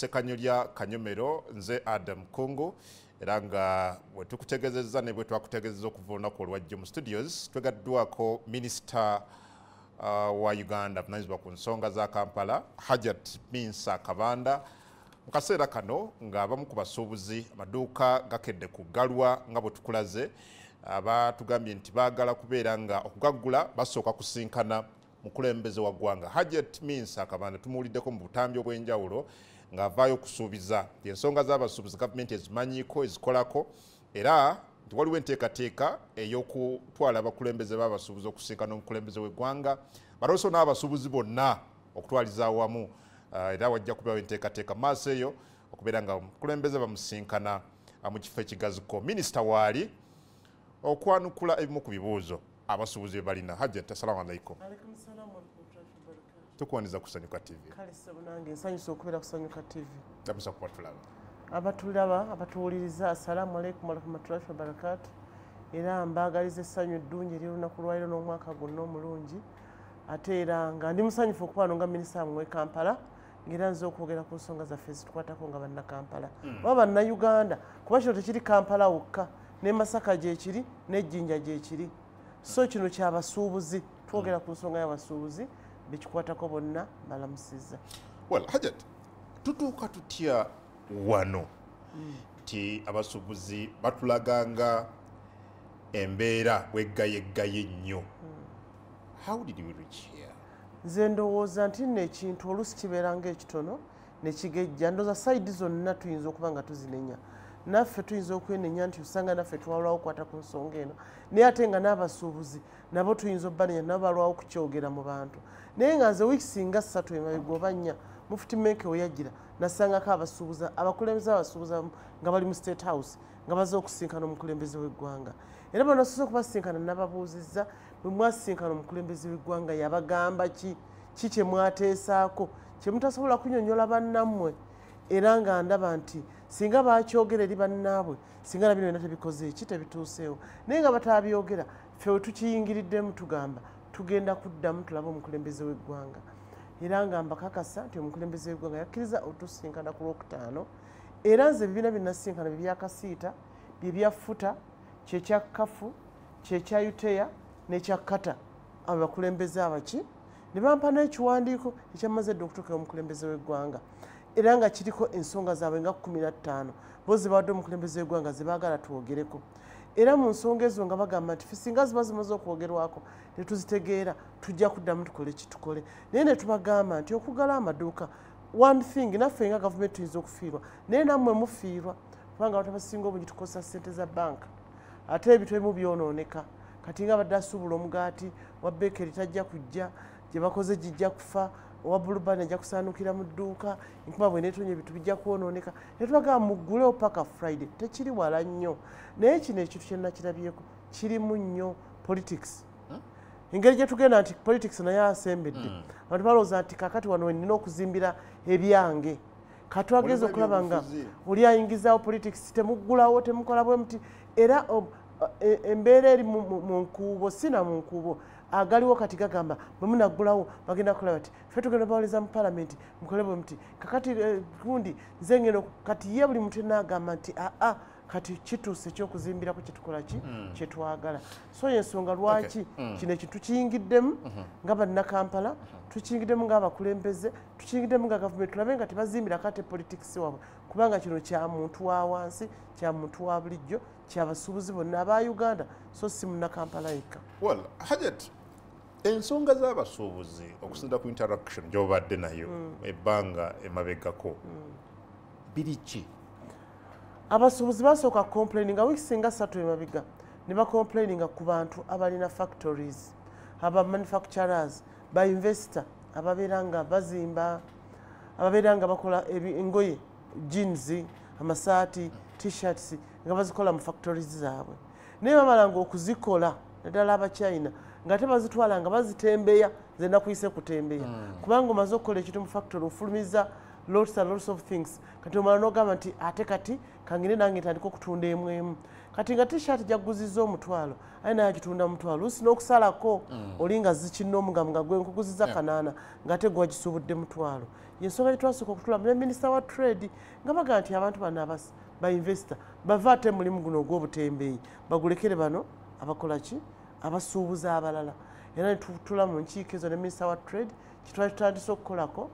sekanyo lya kanyomero nze adam kungu. Era nga bwe tukutegezezza ne bwe twakutegezeza okuva olunaku olwajjo mu studios twegaddwako minisita uh, wa uganda avunanyizibwa ku nsonga za kampala hajat minsa kabanda. Mu kaseera kano ng'abamu ku basuubuzi amaduuka gakedde kuggalwa nga bwe tukulaze abatugambye nti baagala kubeera nga okugaggula basooka kusinkana mukulembeze wa ggwanga. Hajat minsa kabanda tumuwuliddeko mu butambi obw'enjawulo ng'avaayo okusuubiza ensonga z'abasuubuzi gavumenti ezimanyiiko ezikolako era nti waliwo enteekateeka ey'okutwala abakulembeze b'abasuubuzi okusinkana omukulembeze w'eggwanga baloso n'abasuubuzi bonna okutwaliza awamu. Era wajja kubeewo enteekateeka maaso eyo okubeera nga omukulembeze bamusinkana mu kifo ekigaziko. Minisita waali okwanukula ebimu ku bibuuzo abasuubuzi bye balina. Hajjat assalamu alaikum tukuwaniza kusanyuka tv nange nsanyusa okubeera kusanyuka tv jamusa kuba tulaba. Abatulaba abatuwuliriza assalamu alaikum warahmatullahi wabarakatu era mbaagaliza essanyu eddungi eryolunaku lwaliro n'omwaka gwonna omulungi. Ate era nga ndi musanyufu okubaano nga minisita wamwe kampala ngaera nze okwogera ku nsonga zaffe zitukwatako nga bannakampala oba bannayuganda kuba kino tekiri kampala wokka ne masaka gyekiri nejjinja gyekiri so kino kyabasuubuzi twogera ku nsonga y'abasuubuzi bekikwatako bonna balamusizza well hajat tutuuka tutya wano? Nti abasuubuzi batulaganga embeera weggayeggaye nnyo how did we reach here? Nze ndowooza nti nno ekintu oluusi kibeera ngaekitono nekigejja ndooza sayidi zonna tuyinza okuba nga tuzinenya. Naffe tuyinza okwenenya nti osanga naffe twalwawo okukwata ku nsonga eno. Naye ate nga n'abasuubuzi nabo tuyinza obbanenya nabo balwawo kukyogera mu bantu naye nga nze wiiki singa ssatu emabega oba nnya mufuti menke weyajjira nasangako abasuubuza abakulembeze abasuubuza nga bali mu state house nga baze okusinkana omukulembeze w'eggwanga. Era bano basoose okubasinkana nababuuzizza bwe mwasinkana omukulembeze w'eggwanga yabagamba ki? Ki kye mwateesaako? Kye mutasobola kunyonyola bannammwe? Era nga ndaba nti singa bakyogera eri bannaabwe singa nabino byonna tebikoze eki tebituuseewo? Naye nga bataabyogera ffe we tukiyingiriddemu tugamba tugenda kuddamu tulabe omukulembeze w'eggwanga. Era nga mbakakasa nti omukulembeze w'eggwanga yakkiriza otusinkana ku lwokutaano era nze ebibiina byenasinkana byebyakasiita byebyafuta kyekya kafu kyekya uteya nekyakata abo bakulembeze abaki ne bampa n'ekiwandiiko ekyamaze edde okutuuka omukulembeze w'eggwanga. Era nga kiriko ensonga zaabwe nga kumi na ttaano bo zibawadde omukulembeze w'eggwanga zebaagala twogereko era mu nsonga ezo nga bagamba nti singa ziba zimaze okwogerwako netuzitegeera tujja kuddamu tukole kitukole naye ne tubagamba nti okugala amaduuka one thing naffe nga gavumenti tuyinza okufiirwa naye nammwe mufiirwa kubanga abantu abasinga obungi tukozesa ssente za banka ate ebintu ebimu byonooneka kati nga badde asuubula omugaati wa bekeri tajja kujja gye bakoze gijja kufa owa bulubani ajja kusaanukira mu dduuka enkuba bwe neetonya ebintu bijja kwonooneka. Netubagamba muggulewo paka friday tekiri wala nnyo. Naye kino ekintu kyenakirabyeko kirimu nnyo politics. Engeri gye tugenda nti politics naye asembedde. Abantu balowooza nti kakati wano wenina okuzimbira ebyange. Katwageza okulaba nga oli ayingizaawo politics temuggulawo temukola bwe muti. Era embeera eri mu nkuubo sina mu nkuubo agaliwo kati gagamba bwe munaggulawo bagenda kukola bati fe tugenda bawoleza mu palamenti mukole bwe muti. Kakati gundi nze ngeno kati ye buli muntu enagamba nti aa kati kituuse ekyokuzimbirako kyetukola ki? Kyetwagala so yensonga lwaki kino ekintu kiyingiddemu nga bannakampala tukiyingiddemu ngaabakulembeze tukiyingiddemu nga gavumenti tulabe nga tebazimbirako ate politics waabwe kubanga kino kya muntu wa wansi kya muntu wa bulijjo kyabasuubuzi bonna aba uganda. So si munnakampala yekka. Well hajat ensonga z'abasuubuzi okusinza ku interaction gyobadde nayo ebbanga emabegako biri ki? Abasuubuzi basooka complaininga wiiki singa ssatu emabega ne bacomplaininga ku bantu abalina factories aba manufacturers ba investor ababeera nga bazimba ababeera nga bakola engoye jeans amasaati t-shirts nga bazikola mu factories zaabwe. Naye bamalanga okuzikola naddala abachina nga tebazitwala nga bazitembeya zenda kuyise kutembeya. Kubanga omaze okukola ekintu mu factory ofulumiza lots and lots of things. Kati omala n'ogamba nti ate kati kangende nange ntandika okutunda emu emu. Kati nga tishaati jaguzizza omutwalo aye naye agitunda mutwalo luusi n'okusalako oli nga zikinna omugamu nga gwe nkuguzizza kanaana ng'ate gwe wagisuubudde mutwalo. Yensonga gye twasooka okutulamu ne minisita wa trade nga bagaa nti abantu bano bainvesita bava ate mulimu guno ogw'obutembeeyi. Bagulekere bano abakola ki abasuubuza abalala. Era netutula mu nkiiko ezo ne minisita wa trade kitwali tutandise okukolako.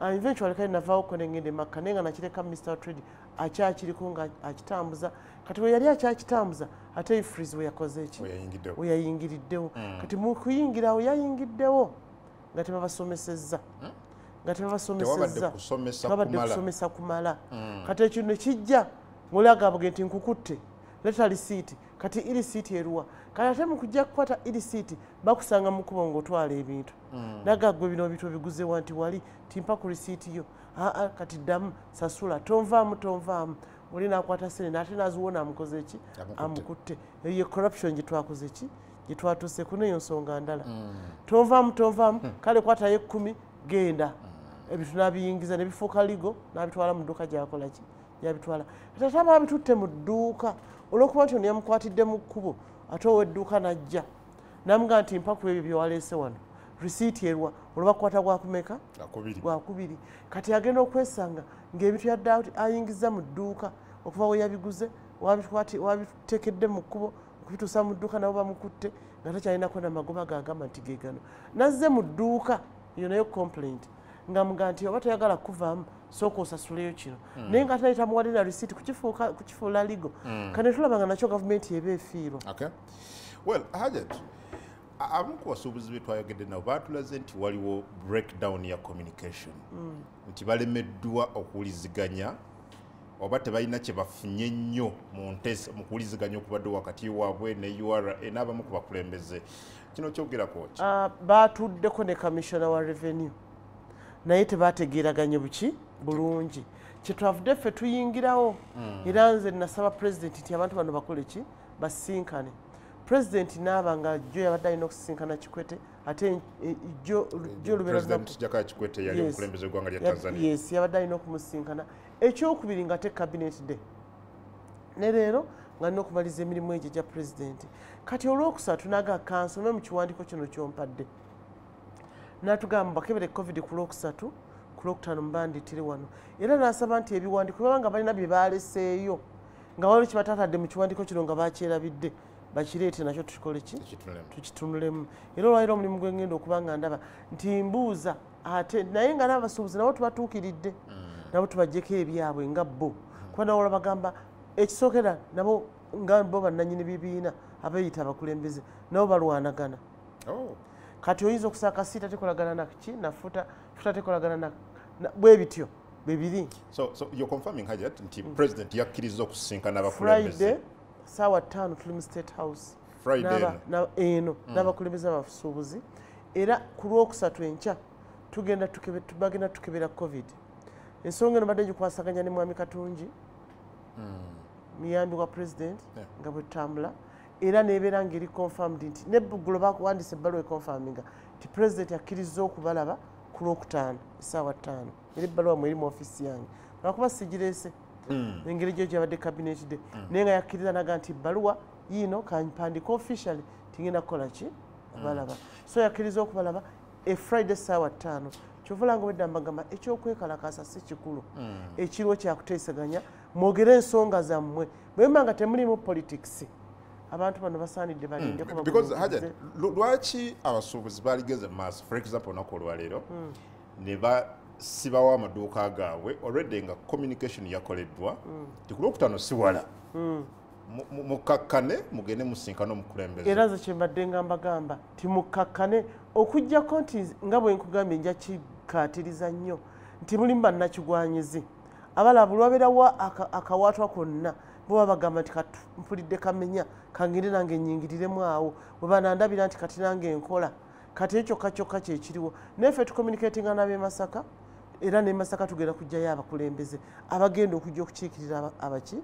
Eventually kale navaako nengende makka naye nga nakireka minisita wa trade akyakiriko nga akitambuza. Kati we yali akyakitambuza ate ifris we yakoze eki weyayingiddewo we yayingiriddewo. Kati mu kuyingirawo yayingiddewo nga tebabasomesezza. Nga tewabadde tebabasomesezza kusomesa kumala. Kumala kati ekintu nekijja ngaoliagabwe nti nkukutte. Leta lisiiti kati irisiiti eruwa kati ate mukujja kukwata irisiiti bakusanga mukubo ngaotwala ebintu. Nagagwe bino bintu obiguzewa nti wali timpa ku risiiti yo. Aa kati ddamu sasula tonvaamu tonvaamu. Oli nakwata sene naate naziwona amukoze eki Amukutte. eyo corruption gyetwakoze ki? Gyetwatuuseku neyo nsonga ndala. Tonvaamu tonvaamu. Kale kwatayo ekkumi genda. Ebintu nabiyingiza nebifuuka ligo nabitwala mu dduuka gyakola ki? Yabitwala ate ate aba bitutte mu dduuka olwokuba nti ono yamukwatidde mu kkubo ate ow'edduuka najja namugaa nti mpa ku ebyo byewaleese wano. Risiiti erwa. Olwabakukwata gwakumeka akubiri gwakubiri kati agenda okwesanga ng'ebintu yadde ayingiza mu dduuka okuva we yabiguze wabitekedde mu kkubo okubituusa mu dduuka nabo bamukutte nga takyalinako namagoba gagamba nti gegano nazze mu dduuka eyo nayo complaint nga muga nti oba toyagala kuvaamu sooka osasuleyo kino. Naye nga ate tamuwadde na kukifuuka- kukifuula ligo kane tulaba nga nakyo gavumenti eba efiirwa. Well, Hajat, abamu ku basuubuzi be twayogedde nabo baatulaze nti waliwo breakdown ya communication. Nti balemeddwa okuwuliziganya oba tebalina kye bafunye nnyo mu kuwuliziganya okubadde wakati waabwe ne ura n'abamu ku bakulembeze. Kino kyogerako ki? Ah, baatuddeko ne commissioner wa revenue. Naye tebategeeraganye buki bulungi. Kyetwavudde ffe tuyingirawo. Era nze nasaba pulezidenti nti abantu bano bakole ki? Basinkane. Pulezidenti naaba nga jjo yabadde alina okusisinkana kikwete ate eh, jjo jjo lubeera lunaku president jakaya kikwete yali Yes. omukulembeze w'eggwanga lya Ya- tanzania. yes yabadde alina okumusinkana. Ekyokubiri nga te cabinet day. Ne leero nga nina okumaliza emirimu egyo gya pulezidenti kati olwokusatu naga kansome mu kiwandiiko kino kyompadde. Natugamba bakebere covid ku lwokusatu ku lwokutaano mubanditire wano. Era nasaba nti ebiwandiiko babanga balina bye baleseeyo nga waliwo kye bataatadde mu kiwandiiko kino nga bakyerabidde bakireete nakyo tukikole ki? Tukitunulemu. era olwaliro omulimu gwe ngenda okuba nga ndaba nti mbuuza ate naye nga n'abasuubuzi nabo tubatuukiridde nabo tubajjeko ebyabwe nga bo. Kuba nabo olabagamba ekisookera nabo nga bo bannanyini bibiina abeeyita abakulembeze nabo balwanagana. Oh. kati oyinza okusaka siita tekolagana naki nafuta futa tekolagana na na- bwe bityo bebiri so so you're confirming hajat nti president yakkiriza okusisinkana friday abakulembeze saawa ttaano tuli mu state house. Friday eno. eno n'abakulembeze abasuubuzi era ku lwokusatu enkya tugenda bagenda tukebera covid. Ensonga eno badde gikwasaganya ne mwami katungi muyambi wa president Yeah. nga bwe tutambula. Era nebeera ngaeri confirmed nti nebbugulo bakuwandisa ebbaluwa econfirminga nti president akkiriza okubalaba ku lwokutaano esaawa ttaano. Era ebbaluwa mweri mu ofisi yange. Lwakuba sigireese engeri gyo gyabadde cabinet day. Naye nga yakkiriza naga nti ebbaluwa yiino kampandika officially tingenda kukola ki? Kubalaba. So yakkiriza okubalaba e friday saawa ttaano. Kyovulanga obwedda mbagamba ekyokwekalakasa si kikulu. Ekiriwo kyakuteesaganya mwogere ensonga zammwe. Bwemba nga temulimu politics abantu bano basaanidde balindeko hajat lu- lwaki abasuubuzi baligeze mu maaso? For example olunaku olwaleero ne basibawo amaduuka gaabwe already nga communication yakoleddwa ti ku lwokutaano si wala. Mu- mu- mukakkane mugende musinkane omukulembeze. Era nze kyembadde nga mbagamba timukkakkane okugjako nti nga bwe nkugambye nja kikaatiriza nnyo nti mulimu bannakigwanyizi. Abalaba buli wabeerawo aka- akawaatwa konna bo baba bagamba nti kati mpulidde kamenya kangende nange nyingiriremu awo bwe banandabira nti kati nange nkola. Kati ekyo kyokka kyekiriwo naye ffe tucommunicatinga n'ab'e masaka era ne masaka tugenda kujjayo abakulembeze. Abagenda okujja okukiikirira aba- abaki.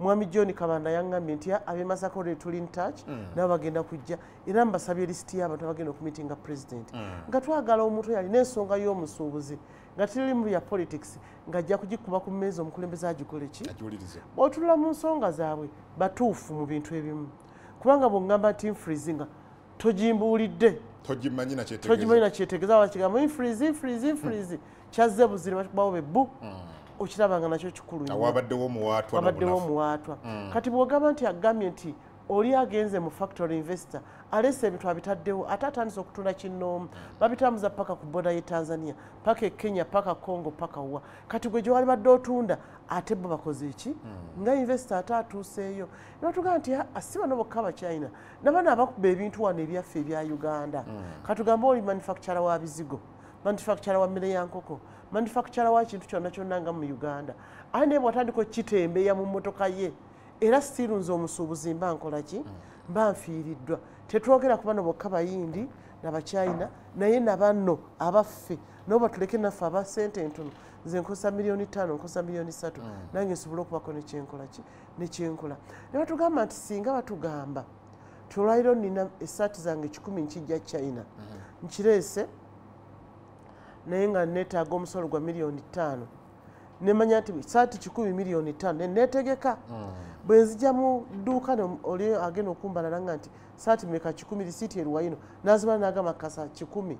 Mwami john kabanda yaŋŋambye nti ab'e masaka olwe tuli ntach nabo bagenda kujja. Era mbasabye lisiti y'abantu abagenda okumitinga pulezidenti nga twagala omuntu eyalina ensonga y'omusuubuzi nga tiri mu bya politics ng'ajja kugikuba ku mmeeza omukulembeze agikole ki? Bw'otunula mu nsonga zaabwe batuufu mu bintu ebimu. Kubanga bw'oŋŋamba nti infreezinga togimbuulidde togimanyi nakyetegeeza wakigambo infreeze infreeze infreeze. Kyazze buzire bakubawo be bu okiraba nga nakyo kikulu nnyo. awabaddewo omuwaatwa wabaddewo omuwaatwa. Kati bw'ogamba nti agambye nti oli agenze mu factory investor alese ebintu abitaddewo ate atandise okutunda kinnoomu. Babitambuza paka ku boda ye tanzania paka e kenya paka congo paka wa. Kati gwe gyewali badde otunda ate bo bakoze eki? Nga investor ate atuuseeyo. Nebatugamba nti "Ah, si bano bokka abachina nabana abakuba ebintu wano ebyaffe ebya uganda. Katugambe oli manufactura wa bizigo manufactura wa mmere ya nkoko manufactura wa kintu kyonna kyonna nga mu uganda. Aye naye bwatandika okitembeeya mu mmotoka ye era sirunze omusuubuzi mba nkola ki? Mba nfiiriddwa tetwogera ku bano bokka bayindi nabachina naye nabanno abaffe. Nabo batuleke naffe aba sente entono. Nze nkosa miliyoni ttaano nkosa miliyoni ssatu. Nange nsobole okubako nekyenkola ki? Nekyenkola ne batugamba nti singa batugamba tolwaliro nina esaati zange kikumi nkijja china. Nkireese naye nga neetaaga omusolo gwa miliyoni ttaano. Nemanya nti saati kikumi miliyoni ttaano ne neetegeka bwe nzija mu dduuka oli agenda okumbalala nti saati meka kikumi lisiiti eruwayino nazimala nagamba kasa kikumi.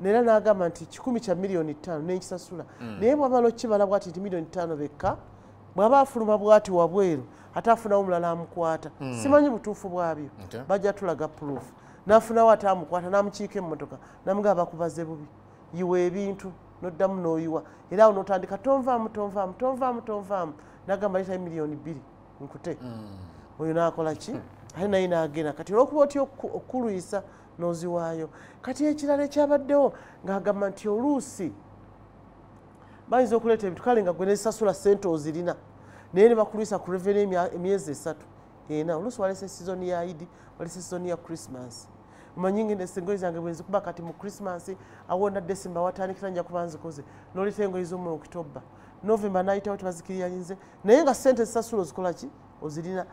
Nera nagamba nti kikumi kya miliyoni ttaano nenkisasula naye bwamala okibala bwati nti miliyoni ttaano bekka bw'aba afuluma bwati wabweru ate afunawo omulala amukwata. Simanyi butuufu bwabyo. Bajja tulaga proof. Nafunawo ate amukwata namukiika emmotoka namugamba bakubaze bubi. Yiwa ebintu noddamu n'oyiwa. Era awo notandika tonvaamu tonvaamu tonvaamu tonvaamu. Nagamba letayo miliyoni bbiri nkute. Oyo nakola ki? Ate naye nagenda. Kati olwokuba otya oku- okulwisa noziwaayo kati ekirala ekyabaddewo ng'agamba nti oluusi bayinza okuleeta ebintu kale nga gwe nesasula sente ozirina naye ne bakulwisa ku revenu emyezi esatu ena oluusi walesa esizoni ya idi walesa esizoni ya christmas. Omanyi ngende engoye zange bwenzikuba kati mu christmas awona december watandikira nja kuba nzikoze noleta engoye z'omu october november nayitawo tebazikiriranyize naye nga sente zisasula ozikola ki? Ozirina.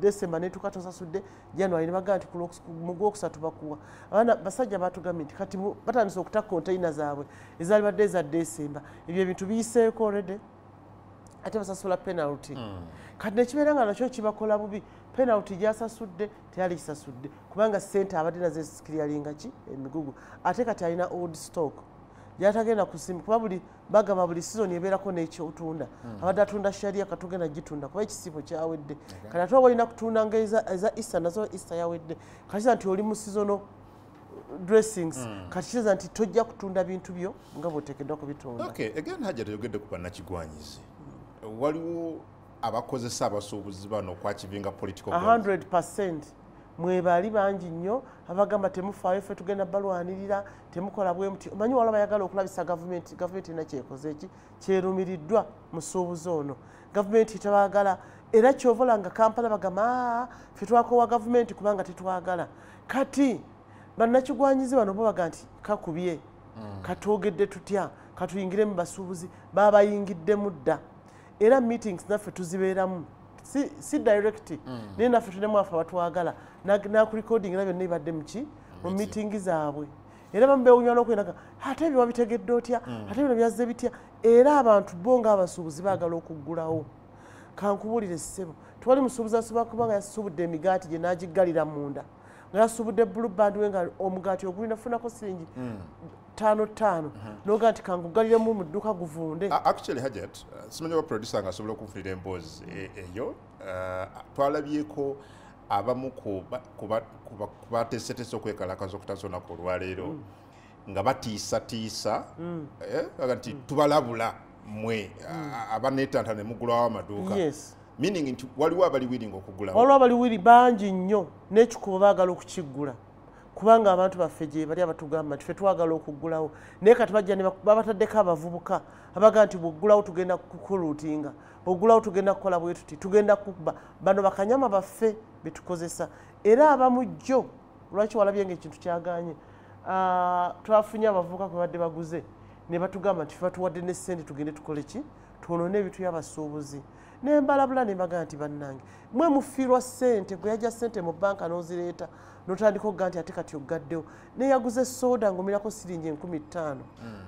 December netuka tosasudde january nebagaa nti mu gwokusatu bakuwa. Abaana basajja batugambye nti kati batandise okuta konteina zaabwe ezalibadde eza december. Ebyo ebintu biyiseeko already. Ate basasula penalty. Kati nekibeera nga nakyo kibakola bubi. Penalty gyasasudde teyali kisasudde. Kubanga sente abadde nazo esikiryalinga ki? Emigugu. Ate kati alina old stock gyatagenda kusimba kuba buli bagamba buli sizoni ebeerako n'ekyotunda. Abadde atunda sharia katugenda gitunda kuba ekisibo kyawedde. Kati ate oba olina kutunda nga eza easter nazo easter yawedde. Kakiza nti oli mu seasono dressings kati kiteeza nti tojja kutunda bintu byo nga bwoteekeddwa kubitunda okay again hajja teyogedde ku bannakigwanyizi. Waliwo abakozesa abasuubuzi bano okwakivinga political goals. 100 mwebali bangi nnyo abagamba temufaayo ffe tugenda balwanirira temukola bwe muti. Omanyi wala bayagala okulabisa gavumenti gavumenti erina kyekoze eki? Kyerumiriddwa musuubuzi ono. Gavumenti tebaagala era kyovola nga kampala bagamba "Ah, ffe twakowa gavumenti kubanga tetwagala. Kati bannakigwanyizi bano bo baga nti kakubye katwogedde tutya? Katuyingire mu basuubuzi babayingiddemu dda era meetings naffe tuzibeeramu si, si direct. Naye naffe tulemu afe abatwagala nakurecording era byonna ibadde muki mu meeting zaabwe. Era bamubewunywa n'okwenaga ate ebyo wabitegedde otya? Ate bino byazze bitya? Era abantu bo ngaabasuubuzi baagala okuggulawo. Kankubuulire ssebo. Tewali musuubuzi asobola kuba nga yasuubudde emigaati gye n'agiggalira munda. Nga yasuubudde bulubandi we nga omugaati ogulina funako siringi ttaano ttaano noga nti kangugaliremu mu dduuka guvunde. Actually hajat uh, simanyi oba producer nga asobola okunfunira emboozi e- eyo uh, twalabyeko abamu ku ba- ku ba- ku ba- ku bateeseteese okwekalakaza okutaza olunaku olwaleero nga batiisatiisa eh, baga nti tubalabula mmwe a- abaneetanta ne mugulawo amaduuka. Yes. Meaning nti waliwo abali willing okugulawo. Waliwo abaliwiri bangi nnyo n'ekikubo baagala okukiggula kubanga abantu baffe gye bali abatugamba nti ffe twagala okuggulawo. Naye kati bajja babataddeko abavubuka abaga nti bweggulawo tugenda kukuluutinga bweggulawo tugenda kukola bwe tuti tugenda kuba bano bakanyama baffe betukozesa era abamu jjo lwaki walabye nga ekintu kyaganye Ah, twafunye abavubuka kwe badde baguze. Ne batugamba nti ffe batuwadde ne ssente tugende tukole ki? Twonone ebintu byabasuubuzi nembalabula nembaga nti bannange mwe mufiirwa ssente gwe yajja ssente mu banka n'ozireeta notandika okugamba nti ate kati ogaddewo neyaguze soda ng'omirako siringi enkumi ttaano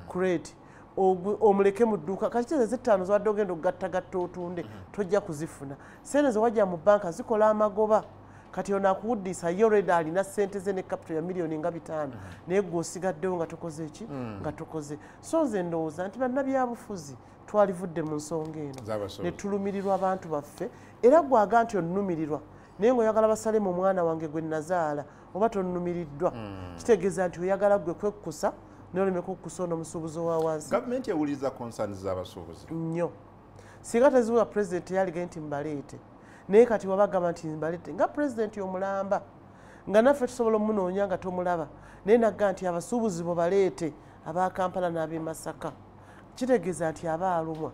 kureti ogu- omuleke mu dduuka kakiteze zitaano zibadde ogenda okugattagatta otunde tojja kuzifuna. Sente zewajja mu banka zikola amagoba. Kati ono akuwuddisa ye olredi alina sente ze ne capital ya miliyoni nga bitaano. Naye gwe osigaddewo nga tokoze ki? Nga tokoze. So nze ndowooza nti bannabyabufuzi twalivudde mu nsonga eno. Z'abasuubuzi. ne tulumirirwa abantu baffe. Era gwaga nti onnumirirwa naye ng'oyagala basalemu omwana wange gwe nazaala oba tonnumiriddwa kitegeeza nti oyagala gwe kwekkusa nolemeka okukusa ono omusuubuzi owa wansi. Gavumenti ewuliriza concerns z'abasuubuzi. Nnyo. Singa teziwa pulezidenti yalige nti mbaleete naye kati wabagamba nti mbaleete nga pulezidenti omulamba nga naffe tusobola omunoonya nga tomulaba naye nagga nti abasuubuzi bo baleete aba kampala n'ab'e masaka kitegeeza nti aba alumwa.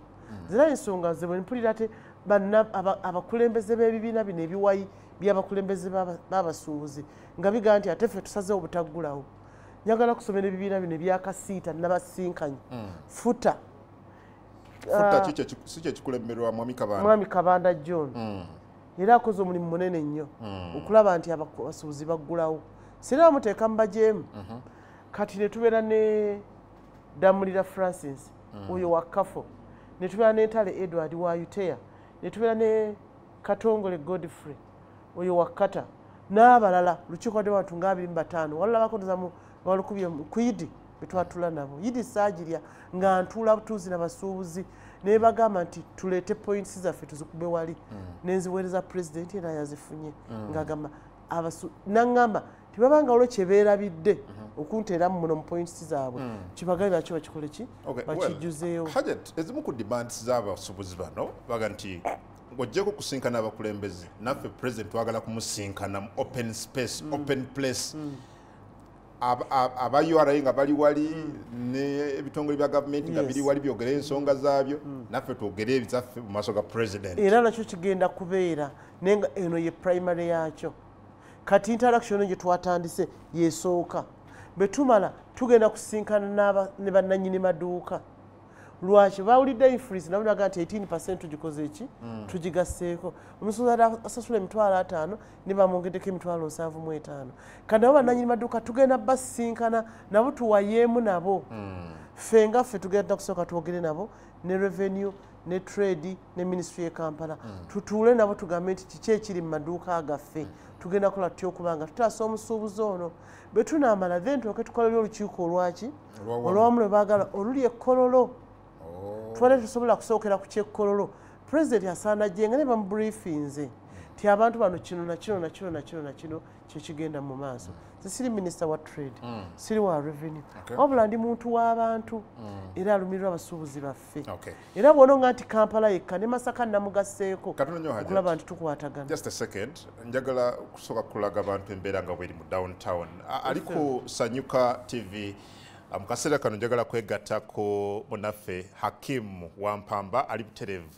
Zira ensonga ze bwe mpulira te abakulembeze b'ebibiina bino ebiwayi by'abakulembeze b'aba- b'abasuubuzi nga bigaa nti ate ffe tusazeewo butaggulawo njagala kusomera ebibiina bino ebyakasiita nabasinkanye futa. Futta ki kye- si kye kikulemberwa mwami kabanda? John. Era akoze omulimu munene nnyo okulaba nti abasuubuzi baggulawo. Sina bamuteeka mu bajeemu. Kati ne tubeera ne damulira francis oyo wa kafo. Ne tubeera ne ntale edward wa utea ne tubeera ne katongole godfrey oyo wa kata n'abalala lukiiko lwadde bantu nga abiri mu bataano walulabako nzamu walukubye ku yidi betwatula nabo. Yidi saagirya nga ntuula butuuzi nabasuubuzi naye bagamba nti tuleete points zaffe tuzikube wali. Nenziweereza pulezidenti era yazifunye ngaagamba abasu naŋŋamba tibabanga olwo kyebeerabidde okunteeramu muno mu points zaabwe. Kibagambira kyo bakikole ki bakijjuzeewo. Hajat, ezimu ku demands z'abasuubuzi bano baga nti ng'ojjeko kusinkana abakulembeze naffe president twagala kumusinkana mu open space open place. Aba- aba ura nga bali wali n'ebitongole bya gavumenti nga biri wali byogere ensonga zaabyo. Naffe twogere ebizaffe mu maaso ga president. Era nakyo kigenda kubeera naye nga eno ye primary yakyo kati interaction gye twatandise yesooka bwe tumala tugenda kusinkana ne bannanyini maduuka. Lwaki? Bawulidde influence nabo naga nti 18 tugikoze eki? Tugigasseeko. Omusuuza asasula emitwalo ataano ne bamwongeddeko emitwalo nsanvu mu etaano. Kati nabo bannanyini maduuka tugenda basinkana nabo tuwayeemu nabo. Ffe nga ffe tugenda kusooka twogere nabo ne revenue ne trade ne ministry ye kampala. Tutuule nabo tugambe nti kiki ekiri mu maduuka gaffe tugenda kukola tutya okuba nga tutaasa omusuubuzi ono? Bwe tunaamala then tuoke tukolere olukiiko olwaki? Olwawamu lwe baagala oluli ekkololo. Twale tusobola kusookera ku kyekkololo. Pulezidenti asaana ajjenga ne bamubriefinze ti abantu bano kino nakino nakino nakino nakino kyekigenda mu maaso nze siri minisita wa trade siri wa revenue. Okay. wabula ndi muntu w'abantu era alumirirwa abasuubuzi baffe. Okay. era bw'ononga nti kampala yekka ne masaka namugasseeko Hajat. okulaba nti tukwatagana. just a second njagala kusooka kulaga abantu embeera nga bweri mu downtown. Ali ku sanyuka tv mu kaseera kano njagala kwegattako munaffe hakim wampamba ali buterevu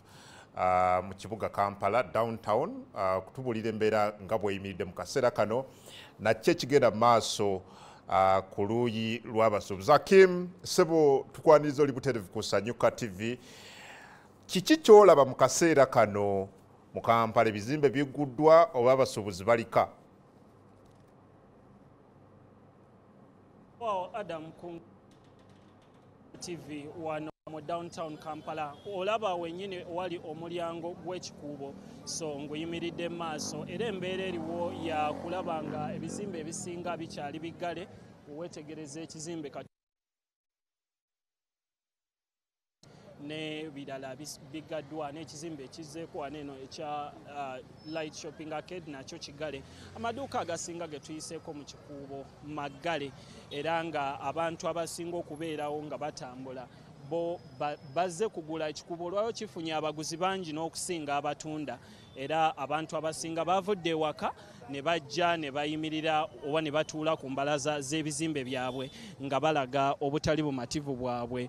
ah, mu kibuga kampala downtown ah, kutubuulira embeera nga bweyimiridde mu kaseera kano nakyo ekigenda mu maaso ah, ku luuyi lw'abasuubuzi hakim sebo tukwaniriza oli buterevu ku sanyuka tv kiki kyolaba mu kaseera kano mu kampala? Ebizimbe bigguddwa oba abasuubuzi balika? Adam Kung TV wano mu downtown Kampala. Olaba wenyini wali omulyango gw'ekikuubo so nguyimiridde mu maaso. Era embeera eriwo ya kulaba nga ebizimbe ebisinga bikyali biggale wewetegereza ekizimbe kati n'ebirala biggaddwa n'ekizimbe ekizzeeko wano eno ekya uh, light shopping arcade nakyo kigale. Amaduuka agasinga ge tuyiseeko mu kikuubo maggale era nga abantu abasinga okubeerawo nga batambula bo ba- bazze kugula ekikuubo olwayo kifunye abaguzi bangi n'okusinga abatunda. Era abantu abasinga bavudde ewaka ne bajja ne bayimirira oba ne batuula ku mbalaza z'ebizimbe byabwe nga balaga obutali bumativu bwabwe.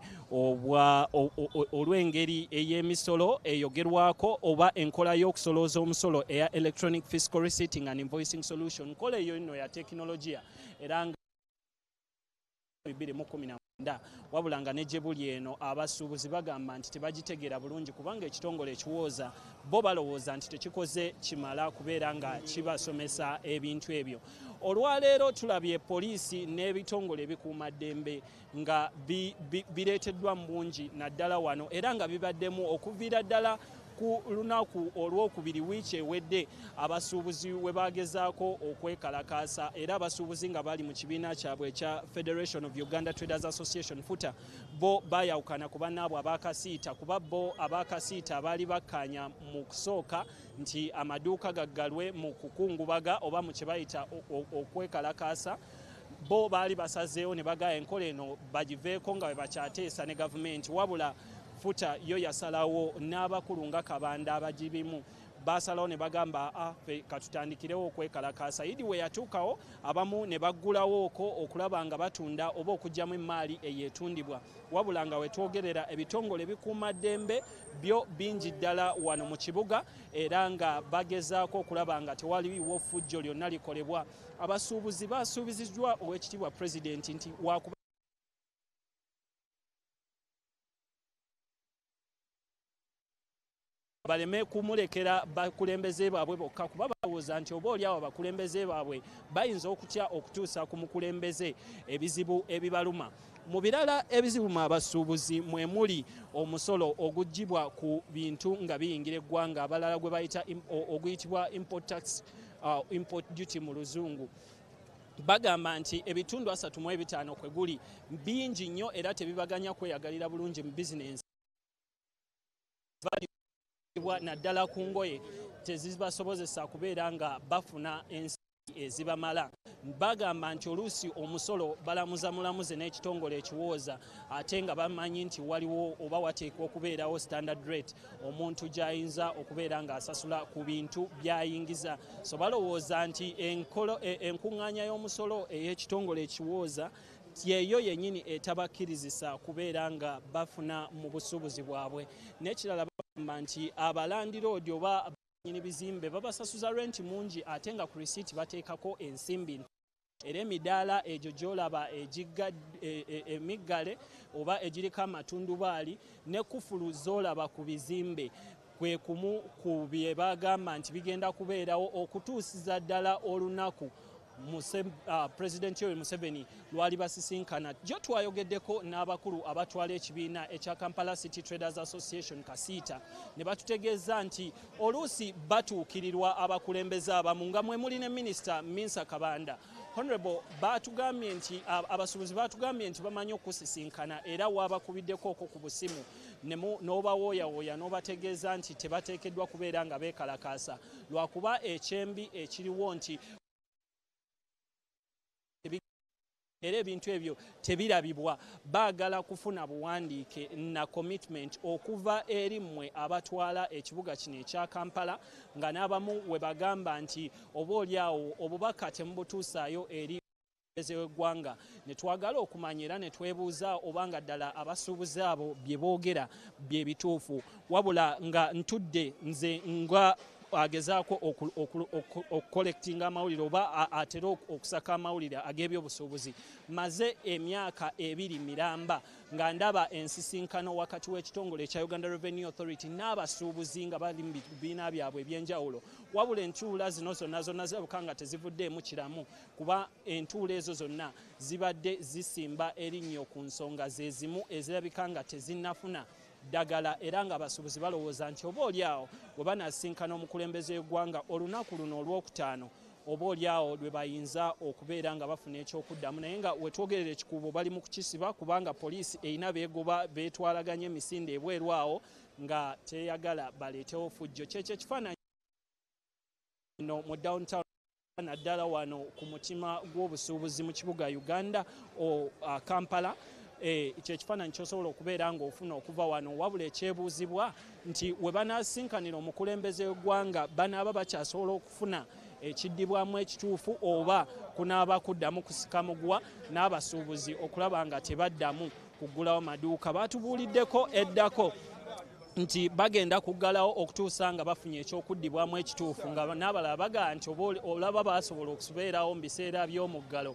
Olw'engeri ey'emisolo eyogerwako oba enkola y'okusolooza omusolo eya electronic fiscal receipting and invoicing solution nkola eyo nno ya tekinologiya era nga 2019 wabula nga ne gye buli eno abasuubuzi bagamba nti tebagitegeera bulungi kubanga ekitongole ekiwooza bo balowooza nti tekikoze kimala kubeera nga kibasomesa ebintu ebyo. Olwaleero tulabye poliisi n'ebitongole ebikuumaddembe nga bi- bi- bireeteddwa mu bungi naddala wano era nga bibaddemu okuviira ddala ku lunaku olwokubiri wiiki ewedde abasuubuzi we bagezaako okwekalakaasa era abasuubuzi nga bali mu kibiina kyabwe ekya federation of uganda traders association futa bo bayawukana ku bannaabwe abakasiita kuba bo abakasiita abaali bakkaanya mu kusooka nti amaduuka gaggalwe mu kukungubaga oba mu kye bayita okwekalakaasa. Bo baali basazeewo ne bagaya enkola eno bagiveeko nga bwe bakyateesa ne gavumenti wabula futa yo yasalawo n'abakulu nga kabanda abagirimu basalawo ne bagamba "Ah, ffe katutandikirewo okwekalakaasa. Idi we yatuukawo abamu ne baggulawooko okulaba nga batunda oba okugyamu emaali eyeetundibwa. Wabula nga wetwogerera ebitongole bikuumaddembe byo bingi ddala wano mu kibuga era nga bagezaako okulaba nga tewaliwo ffujjo lyonna likolebwa. Abasuubuzi basuubiziddwa owekitiibwa pulezidenti nti wakuba baleme kumulekera bakulembeze baabwe bokka kuba balowooza nti oba oliawo abakulembeze baabwe bayinza okutya okutuusa ku mukulembeze ebizibu ebibaluma. Mu birala ebizibuma abasuubuzi mwe muli omusolo ogugibwa ku bintu nga biyingira eggwanga abalala gwe bayita oguyitibwa import tax uh, import duty mu luzungu. Bagamba nti ebitundu 35 kwe guli bingi nnyo era tebibaganya kweyagalira bulungi mu bizinensi naddala ku ngoye tezibasobozesa kubeera nga bafuna ensi ezibamala. Bagamba nti oluusi omusolo balamuza mulamuze n'ekitongole ekiwooza ate nga bamanyi nti waliwo oba wateekwa okubeerawo standard rate. Omuntu gy'ayinza okubeera ng'asasula ku bintu by'ayingiza. So balowooza nti e- enkuŋŋaanya y'omusolo ey'ekitongole ekiwooza yeeyo yennyini etabakkirizisa kubeera nga bafuna mu busuubuzi bwabwe. N'ekirala nti abalandiroodi oba nyini bizimbe babasasuza renti mungi ate nga ku risiiti bateekako ensimbi. Era emidaala egyo gyolaba egigga- e- e- emiggale oba egiriko amatundubaali ne kufulu zolaba ku bizimbe. Kwe kumu ku bye bagamba nti bigenda kubeerawo okutuusiza ddala olunaku Uh, president yoweri museveni lwali basisinkana. Jo twayogeddeko n'abakulu abatwala ekibiina ekya kampala city traders association kasiita ne batutegeeza nti oluusi batuukirirwa abakulembeze abamu nga mwe muli ne minisita minsa kabanda. Honorable batugambye nti ab- abasuubuzi batugambye nti bamanyi okusisinkana era waabakubiddeko okwo ku busimu n'obawooyawooya n'obategeeza nti tebateekeddwa kubeera nga beekalakaasa. Lwakuba ekyembi ekiriwo nti era ebintu ebyo tebirabibwa. Baagala kufuna buwandiike na commitment okuva eri mmwe abatwala ekibuga kino ekya kampala nga n'abamu we bagamba nti oba oliawo obubaka temubutuusaayo eri omukulembeze w'eggwanga. Ne twagala okumanya era ne twebuuza oba nga ddala abasuubuzi abo bye boogera bye bituufu. Wabula nga ntudde nze nga agezaako oku- oku- oku- okukolekitinga amawulire oba atera ok- okusaka amawulire ag'ebyobusuubuzi. Maze emyaka ebiri miramba nga ndaba ensisinkano wakati w'ekitongole ekya uganda revenue authority n'abasuubuzi nga bali mu bibiina byabwe ebyenjawulo. Wabula entuula zino zonna zonna zirabuka nga tezivuddeemu kiramu kuba entuula ezo zonna zibadde zisimba erinnyo ku nsonga ze zimu ezirabika nga tezinnafuna ddagala era nga abasuubuzi balowooza nti oba oliawo bwe banasinkana omukulembeze w'eggwanga olunaku luno olwokutaano oba oliawo lwe bayinza okubeera nga bafuna ekyokuddamu. Naye nga wetwogerera ekikuubo bali mu kukisiba kubanga poliisi erina beegoba beetwalaganya emisinde ebweru awo nga teyagala baleetewo fujjo. Kyekyo ekifaananyi no mu downtown naddala wano ku mutima gw'obusuubuzi mu kibuga uganda o uh, kampala. eh, kyekifaananyi kyosobola okubeera ng'ofuna okuva wano. Wabula ekyebuuzibwa nti we banaasinkanira omukulembeze w'eggwanga banaaba bakyasobola okufuna ekiddibwamu ekituufu oba kunaaba kuddamu kusika mugwa n'abasuubuzi okulaba nga tebaddamu kuggulawo maduuka. Baatubuuliddeko eddako nti bagenda kuggalawo okutuusa nga bafunye ekyokuddibwamu ekituufu nga n'abalala bagaa nti olaba basobola okubeerawo mu biseera by'omuggalo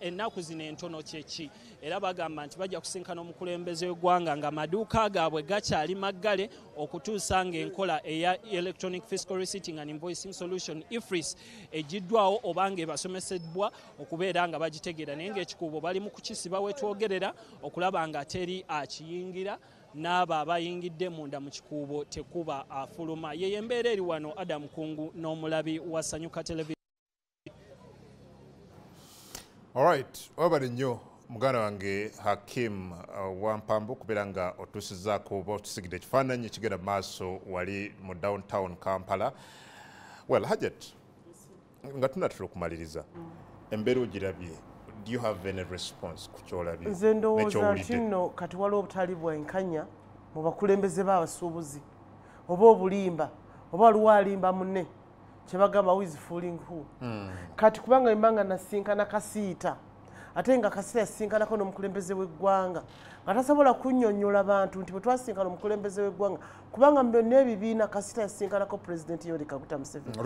ennaku zino entono kyeki era bagamba nti bajja kusinkana omukulembeze w'eggwanga nga amaduuka gaabwe gakyali maggale okutuusa ng'enkola eya electronic fiscal receipting and invoicing solution ifris egiddwawo oba ng'ebasomeseddwa okubeera nga bagitegeera. Naye ng'ekikuubo bali mu kukisiba wetwogerera okulaba nga teri akiyingira n'abo abayingidde munda mu kikuubo tekuba afuluma. Yeyo embeera eri wano adam kungu n'omulabi wa sanyuka television alright wabale nnyo muganda wange hakim uh, wampambu okubeera nga otuusizaako oba otusigidde ekifaananyi ekigenda maaso wali mu downtown kampala. Well hajat nga tunatera okumaliriza embeera ogirabye do you have any response ku kyolabye? Nze ndowooza nti nno kati waliwo obutali bwenkanya mu bakulembeze b'abasuubuzi oba obulimba oba waliwo alimba munne kyebagamba wiz fooling who? Kati kubanga mba nga nasinkana kasiita ate nga kasiita yasinkanako n'omukulembeze w'eggwanga nga tasobola kunnyonnyola bantu nti bwe twasinkana omukulembeze w'eggwanga kubanga mu byonna ebibiina kasiita yasinkanako pulezidenti yoweri kaguta museveni.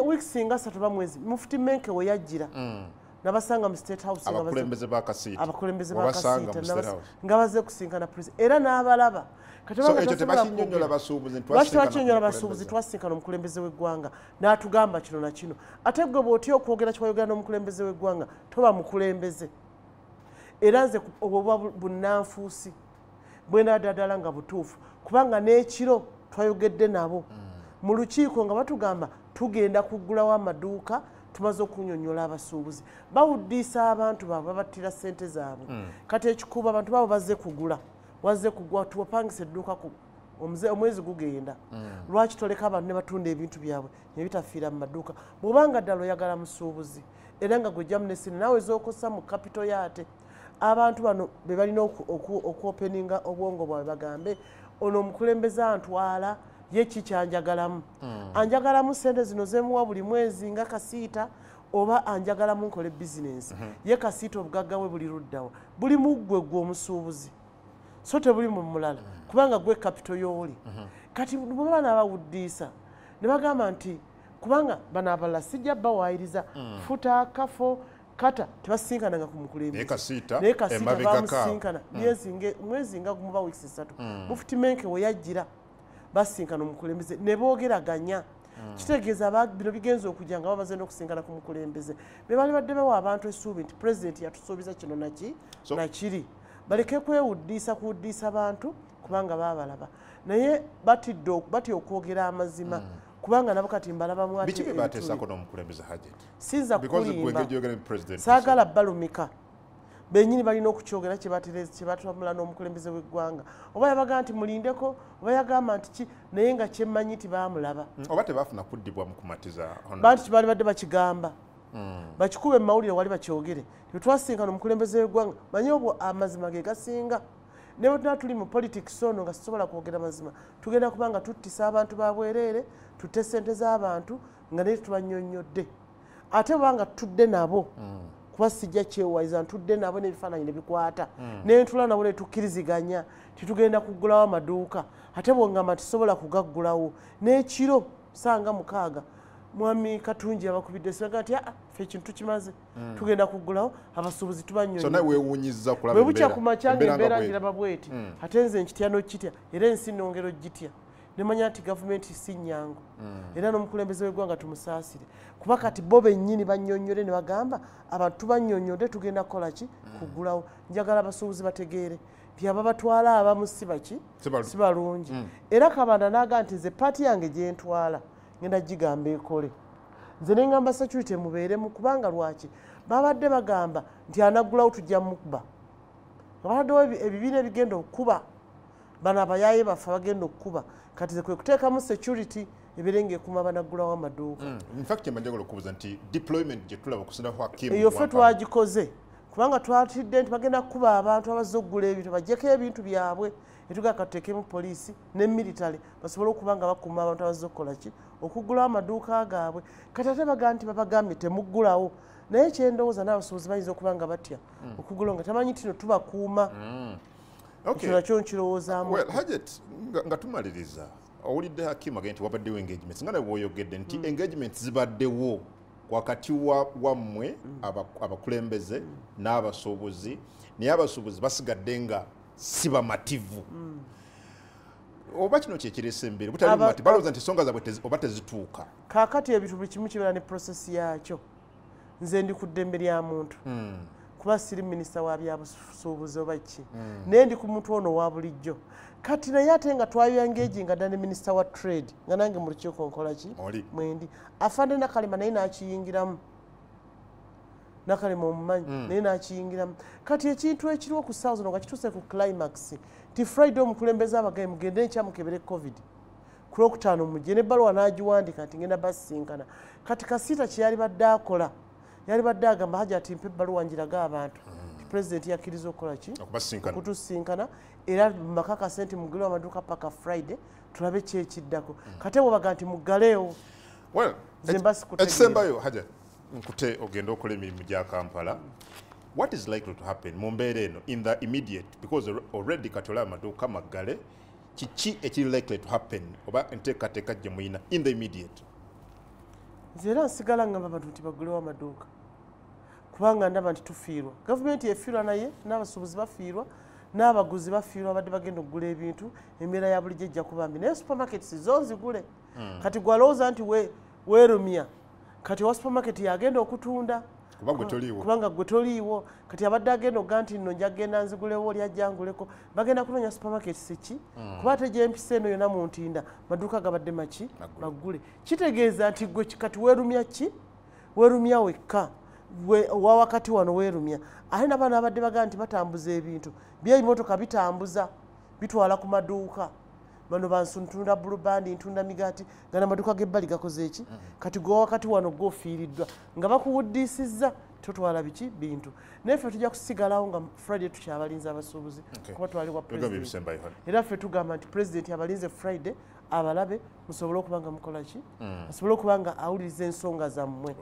Wiiki singa satu ba mwezi mufuti menke we yajjira nabasanga mu state house abakulembeze bakasiita abakulembeze Wabasanga mu bakasiita State House. nga baze kusinkana era n'abalaba. Lwaki twasinkana tebakinyonyola basuubuzi twasinkana omukulembeze w'eggwanga? N'atugamba kino na kino. Ate gwe bw'otya okwogera kiwayogera n'omukulembeze w'eggwanga toba mukulembeze era nze obwo buba bu- bunnanfuusi. Bwenadaddala nga butuufu. Kubanga n'ekiro twayogedde nabo. Mu lukiiko nga batugamba tugenda kuggulawo amaduuka tumaze okunyonyola abasuubuzi. Bawuddiisa abantu baabwe babattira ssente zaabwe. Kati ekikuubo abantu baabo bazze kugula wazze kugula tuwapangisa edduuka omwezi gugenda. Lwaki toleka abantu ne batunda ebintu byabwe ne bitafiira mu maduuka bw'obanga ddala oyagala musuubuzi era nga gwe jamunesini naawe ezokosa mu kapito yaate abantu bano be balina oku- oku- okuopeninga obwongo bwabwe bagambe ono omukulembeze antwala ye kikyanjagalamu anjagalamu sente zino zemuwa buli mwezi nga kasiita oba anjagalamu nkole bizinensi ye kasiita obugagga bwe buli luddawa buli muggwe gwe omusuubuzi. So tebuli mu mulala. Kubanga gwe kapito y'oli. Kati bwe bana bawuddiisa ne bagamba nti kubanga bano abalala sijja bawayiriza. Futa kafo kata tebasinkananga ku mukulembeze. Naye kasiita, bamusinkana mwezi nga gumu ba wiiki ssatu mufuti menke we yajjira basinkana omukulembeze ne boogeraganya. Kitegeeza bino bigenza okujja nga bamaze n'okusinkana ku mukulembeze. Be bali badde bawa abantu essuubi nti pulezidenti yatusuubiza kino naki nakiri baleke kwewuddiisa kuwuddiisa bantu kubanga baabalaba. Naye batya okwogera amazima kubanga nabo kati mbalabamu ate sinza kulimba saagala balumika benyini balina okukyogera kyebatamula n'omukulembeze w'eggwanga. Oba yabaga nti mulindeko oba yagamba nti ki naye nga kyemmanyi ti baamulaba. Oba tebafuna kuddibwamu kumatiza hono- bantu kibaali badde bakigamba. Bakikube mu mawulire wali bakyogere. Tetwasinkana omukulembeze w'eggwanga manyi obwo amazima ge gasinga. Ne bwe tunaba tuli mu politics ono nga sisobola kwogera mazima tugenda kuba nga tuttisa abantu ba bwereere tutte sente z'abantu nga naye tubanyonyodde ate bwanga tudde nabo kuba sijja kyewayiza ntudde nabo n'ebifaananyi ne bikwata. Nentula nabo ne tukkiriziganya titugenda kuggulawo amaduuka. Ate bwongamba tisobola kugaggulawo. N'ekiro sanga mukaaga. Mwami katungi abakubidde sibaga nti aa fe ekintu tukimaze. Tugenda kuggulawo abasuubuzi so nawe tubanyonyo weewuunyiza okulaba bwe bukya embeera- ku makya nga embeera ngiraba bweti. Ate nze nkitya n'okitya era ensi nongera ogitya nemanya nti gavumenti si nnyangu. Era n'omukulembeze w'eggwanga tumusaasire. Kuba kati bo bennyini bannyonnyole ne bagamba abantu tubanyonnyodde tugenda kukola ki? Kuggulawo. Njagala abasuubuzi bategeere. Nti ababatwala abamu si baki? Si balu- si balungi. Era kabanda naga nti nze paati yange gyentwala ngenda gigamba ekole. Nze neŋŋamba security mubeeremu kubanga lwaki? Babadde bagamba nti anaggulawo tujja mukuba nga ebi- ebibiina ebigenda okukuba bano abayaaye baffe bagenda okukuba. Kati ze kwe kuteekamu security ebeere ngaekuuma banaggulawo amaduuka Mm, in fact kyemba njagala okubuuza nti deployment gye tulaba okusindaku hakimu eyo ffe twagikoze kubanga twatidde nti bagenda kukuba abantu abazze okugula ebintu bajjeko ebintu byabwe etugaa katuteekemu poliisi ne military basobole okuba nga bakuuma abantu abazze okukola ki? Okuggulawo amaduuka gaabwe. Kati ate bagaa nti babagambye temuggulawo. Naye kyendowooza n'abasuubuzi bayinza okuba nga batya? Okuggulawo nga tamanyi tino tubakuuma ekyo nakyo nkirowoozaamu. Well hajet nga, tumaliriza owulidde hakimu agee nti wabaddewo engagements nga nawe bwoyogedde nti engagement zibaddewo wakati wa- wammwe aba- abakulembeze n'abasuubuzi naye abasuubuzi basigadde nga si bamativu. Oba kino kyekireesa embeera butali Aba- mati balowooza nti ensonga zaabwe oba tezituuka. Kaakati ebintu buli kimu kibeera ne prosesi yaakyo. Nze ndi ku ddembe lya muntu kuba siri minisita wa byabusuubuzi oba ki? Naye ndi ku muntu ono owa bulijjo. Kati naye ate nga twayangeginga dda ne minisita wa trade nga nange mu lukiiko nkola ki? Mwendi afande nakalema naye nakiyingiramu. Nakalema omumanyi naye nakiyingiramu. Kati ekintu ekiri okusaawa nga kituuse ku climax ti friday omukulembeze abagaye mugende ekyamukebere covid. Ku lwokutaano mujje nebbaluwa n'agiwandika nti ngenda basisinkana kati kasiita kyeyali badde akola yali badde agamba haja ati mpa ebbaluwa njiraga abantu. Ti pulezidenti yakkiriza okukola ki? Okubasinkana okutusinkana era makakase nti mugule amaduuka paka friday tulabe kyekiddako kate bwebaga nti muggaleewo. Ekisembayo haja nkute ogenda okola emirimu gya kampala. What is likely to happen mu mbeera eno in the immediate because al- already kati olaba amaduuka maggale kiki ekiri likely to happen oba enteekateeka gye muyina in the immediate nze era nsigala ngamba abantu nti bagulewo amaduuka kubanga ndaba nti tufiirwa. Gavumenti efiirwa naye n'abasuubuzi bafiirwa n'abaguzi bafiirwa badde bagenda okugula ebintu embeera ya bulijjo ejja kuba mbi. Naye supermarkets zo nzigule kati gwalowooza nti we- weerumya. Kati owa supermarket yagenda okutunda kubanga gwe toliiwo. Kati abadde agenda oga nti nno njagenda nzigulewo oli ajjanguleko. Bagenda kunoonya supermarket seki kuba ate gyempisa eno yonna mu ntinda maduuka gabadde maki? Maggule. kitegeeza nti gwe kati weerumya ki? Weerumya wekka. We- wa wakati wano weerumya. Ate nabaana abadde bagaa nti batambuza ebintu. Byebimotoka bitambuza bitwala ku maduuka bano bansu ntunda bulubandi ntunda migaati nga namaduuka g'ebbali gakoze eki kati gwe wakati wano gwofiiriddwa. Nga bakuwuddiisizza totwala biki? Bintu. Naye ffe tujja kusigalawo nga friday tukyabalinzi abasuubuzi kuba hano. Era ffe tugamba nti pulezidenti abalinze friday abalabe musobole okuba nga mukola ki? Asobole okuba nga awuliriza ensonga zammwe.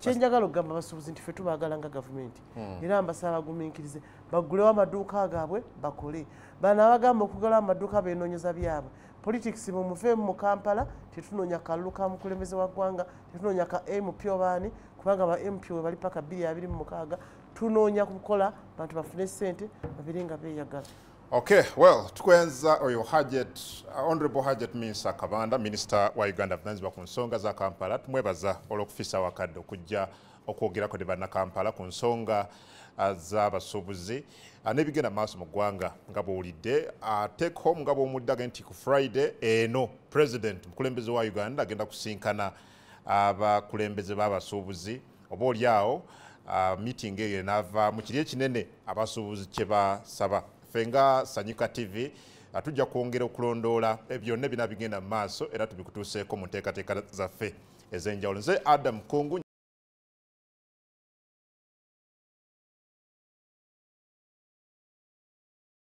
Kyenjagala okugamba abasuubuzi nti ffe tubaagala nga gavumenti. Era mbasaba bagumiikirize bagulewo amaduuka gaabwe bakole. Bano abagamba okugalawo amaduuka beenoonyeza byabwe. Politics mumuveemu mu kampala tetunoonya kalulu ka mukulembeze wa ggwanga tetunoonya ka mp obaani kubanga ba mp we bali paka 226 tunoonya kukola bantu bafune ssente babire nga beeyagala. Okay, well, tukwenza oyo Hajet, Honorable Hajet Minsa Kabanda, Minister wa Uganda avunaanyizibwa ku nsonga za Kampala. Tumwebaza olw'okufisa wakadde okujja okwogerako ne bannakampala ku nsonga z'abasuubuzi uh, n'ebigenda maaso mu ggwanga nga bw'owulidde uh, take home nga bw'omuddage nti ku Friday eno President mukulembeze wa Uganda agenda kusinkana abakulembeze b'abasuubuzi oba oli awo uh, meeting eyo enaava mu kiri ekinene abasuubuzi kye basaba ffe nga sanyuka tv tujja kwongera okulondoola byonna bina bigenda mu maaso era tubikutuuseeko mu nteekateeka zaffe ez'enjawulo. Nze adam kungu